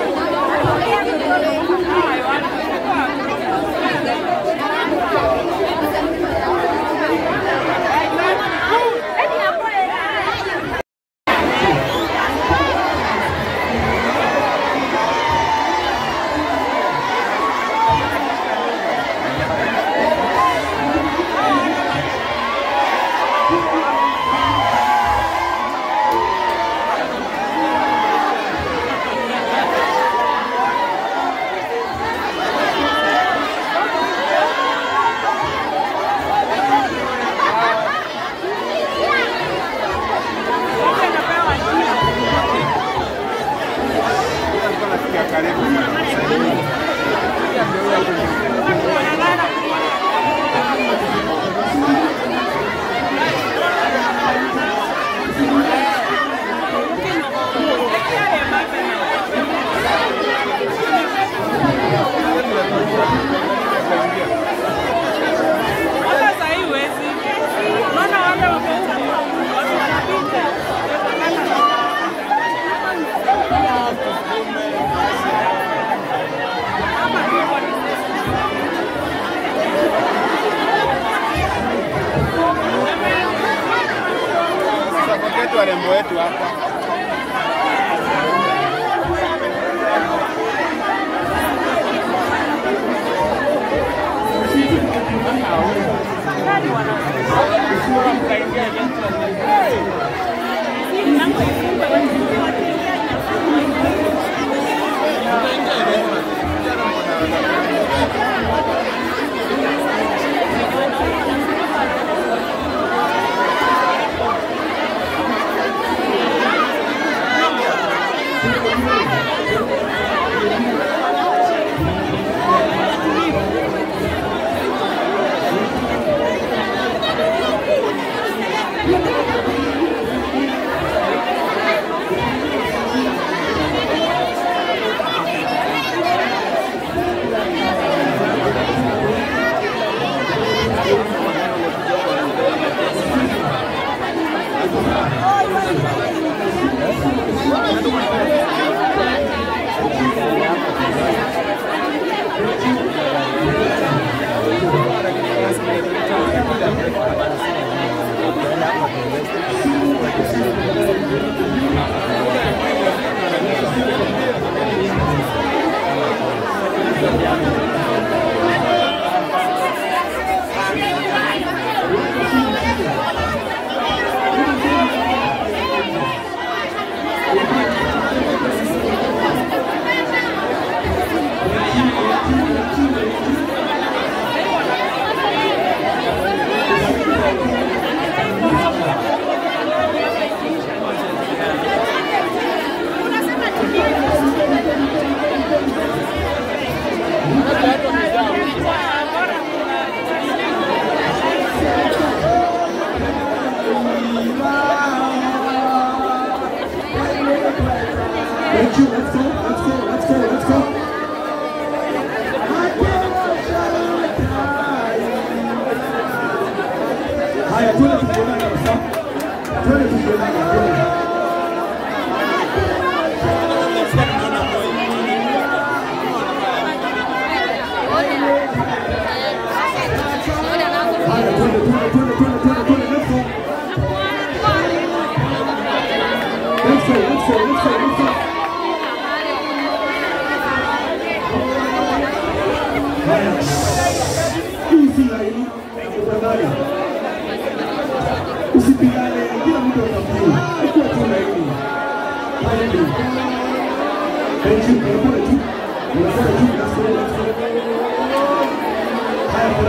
Thank you.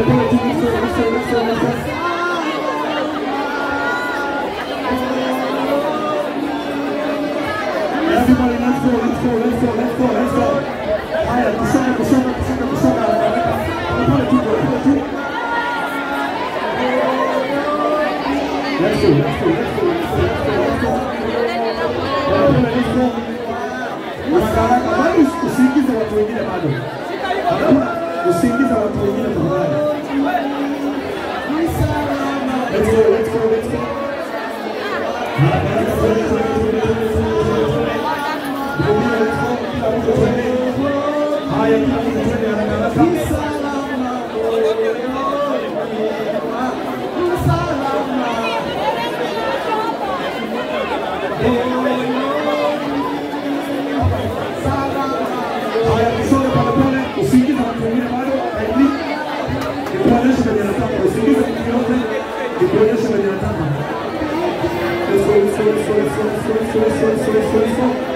Gracias. Hayır. sí, sí.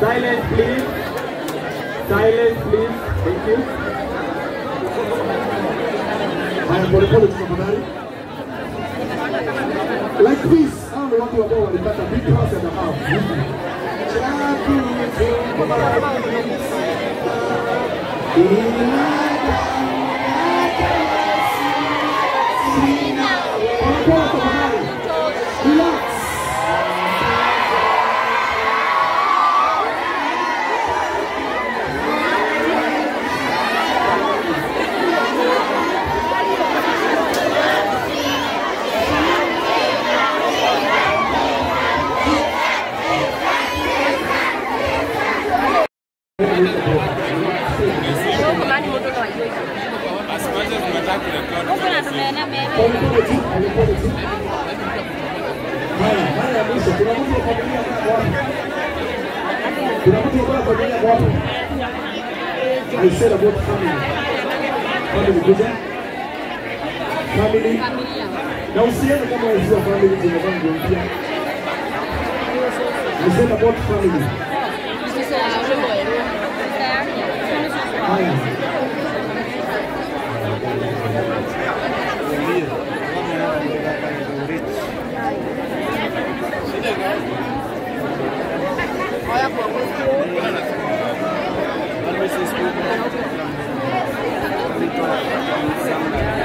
Silence. Please. Silence, please. Thank you. Haya, pole tafadhali. Like this, hao ni watu ambao walipata big class and a half. Pole Tiramos de lá, foi bem agora. Terceira boa família. Família, tudo Família. Não se anda como é sua família, Eu sei Terceira boa família. Ah, é. Thank you.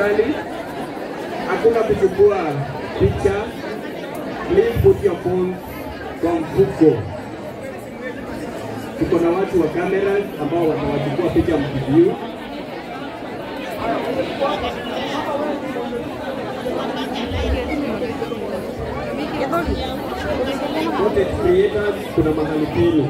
Tafadhali, hakuna kuchukua picha. Please put your phone kwa mfuko. Tuko na watu wa kamera ambao watawachukua picha mkiviu Content creators, kuna mahali pili.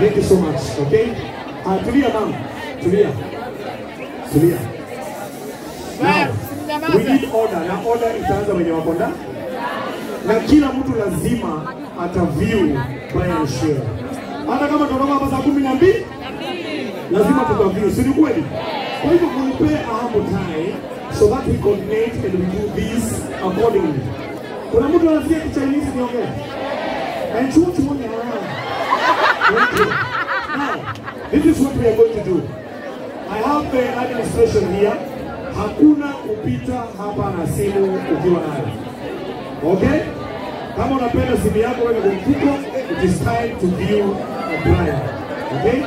Thank you so much. Okay? Uh, tulia mama. Tulia. Tulia. Now, we need order. Na order itaanza wenye wako ndani. Na kila mtu lazima ataview by and share. Hata kama tunatoka hapa saa kumi na mbili lazima tukaview, si ni kweli? Kwa hivyo mpe ahamu time so that we coordinate and we do this accordingly. Kuna mtu anasikia Chinese niongea? And chuo. Okay. This is what we are going to do. I have the administration here. Hakuna kupita hapa na simu ukiwa nayo. Okay? Kama unapenda simu yako weka kwa mfuko, it is time to view a blind. Okay?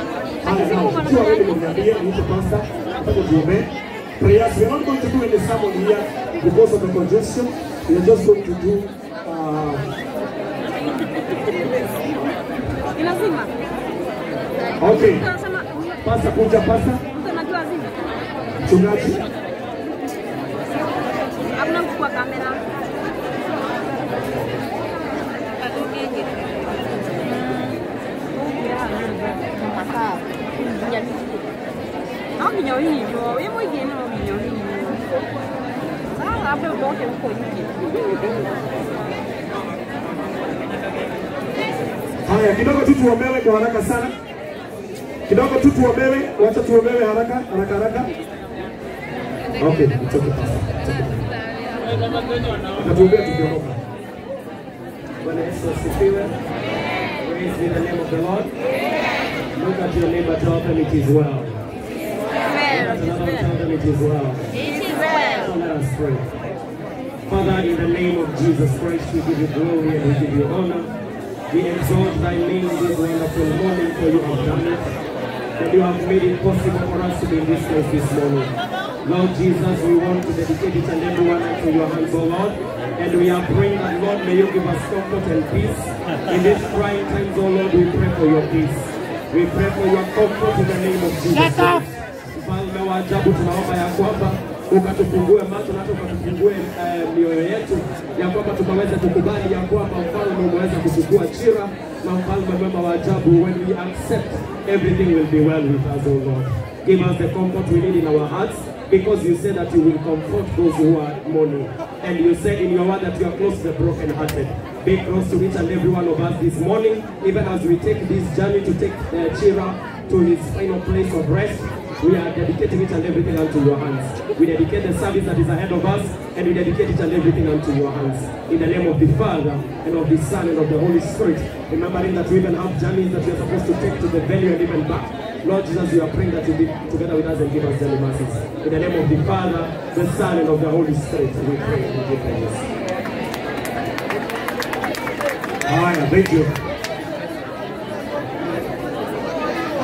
Haya, now, ukiwa ready kuniambia, niite pastor, nataka tuombe. Prayers, we are not going to do any sermon here because of the congestion. We are just going to do wazima. Okay. Pasa kuja pasa. Mtu anajua wazima. Mchungaji. Kidogo tu tuombewe kwa haraka sana, kidogo tu tuombewe, wacha tuombewe haraka haraka haraka. Okay, it's okay. Natuombea tukiondoka. Bwana Yesu asifiwe. Praise be the name of the Lord. Look at your neighbor, tell them it is well. Tell them it is well. So let us pray. Father, in the name of Jesus Christ, we give you glory and we give you honor. We exalt thy name this wonderful morning for you have done it. And you have made it possible for us to be in this place this morning. Lord Jesus, we want to dedicate each and every one into your hands, O Lord. And we are praying that, Lord, may you give us comfort and peace. In these trying times, O Lord, we pray for your peace. We pray for your comfort in the name of Jesus Christ. Mfalme wa ajabu, tunaomba ya kwamba ukatufungue macho na hata ukatufungue eh, mioyo yetu, ya kwamba tukaweza kukubali ya kwamba mfalme umeweza kuchukua chira, na mfalme mwema wa ajabu, when we accept everything will be well with us, O Lord. Give us the comfort we need in our hearts, because you said that you will comfort those who are mourning. And you said in your word that you are close to the brokenhearted. Be close to each and every one of us this morning, even as we take this journey to take uh, Chira to his final place of rest. We are dedicating each and everything unto your hands. We dedicate the service that is ahead of us, and we dedicate each and everything unto your hands. In the name of the Father, and of the Son, and of the Holy Spirit. Remembering that we even have journeys that we are supposed to take to the venue and even back. Lord Jesus, we are praying that you be together with us and give us daily mercies. In the name of the Father, the Son, and of the Holy Spirit, we pray and give thanks. Thank you.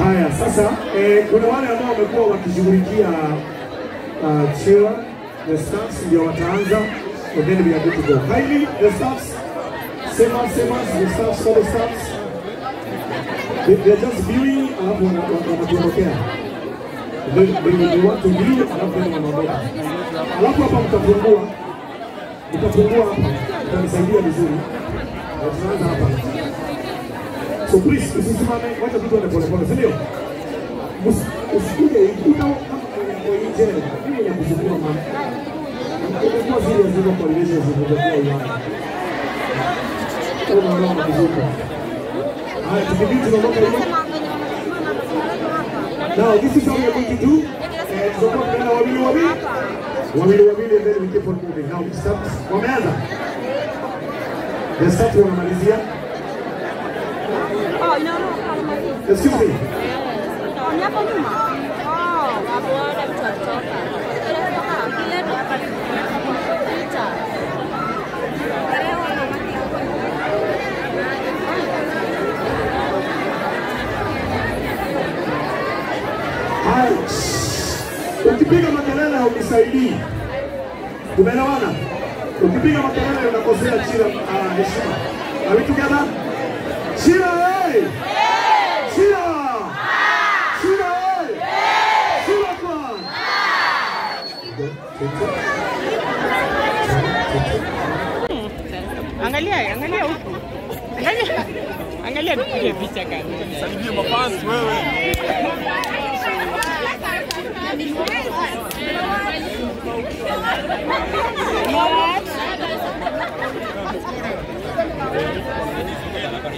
Haya, sasa eh, kuna wale ambao wamekuwa wakishughulikia uh, chair, the staffs ndio wataanza and then we are good to go. Kindly, the staffs, sema sema, the staffs, all the staffs, they, they're just viewing alafu wana- wana- wanatuondokea. They, they, they want to view alafu then wanaondoka. Alafu hapa mtapungua, mtapungua hapa, mtanisaidia vizuri. Na tunaanza hapa. So please, usisimame, wacha tu tuende pole pole, si ndio? Usi- Usikuje ikuta kwenye mimi ya kuchukua mama. Itakuwa zile zile coordinations zilizokuwa Ulaya. Kama unaona vizuri. Haya, tukibidi tunaondoka hivi. Now, this is how we are going to do. Eh, tutakuwa tunaenda wawili wawili. Wawili wawili and then we keep on moving. Now, start. Wameanza. They start wanamalizia. Picha. Haya. Ukipiga makelele haunisaidii. Tumeelewana? Ukipiga makelele unakosea ah, heshima. Are we together? Chira Angalia, angalia huku. Angalia. Angalia tupige picha kaka. Salimia mafans wewe.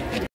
Yes.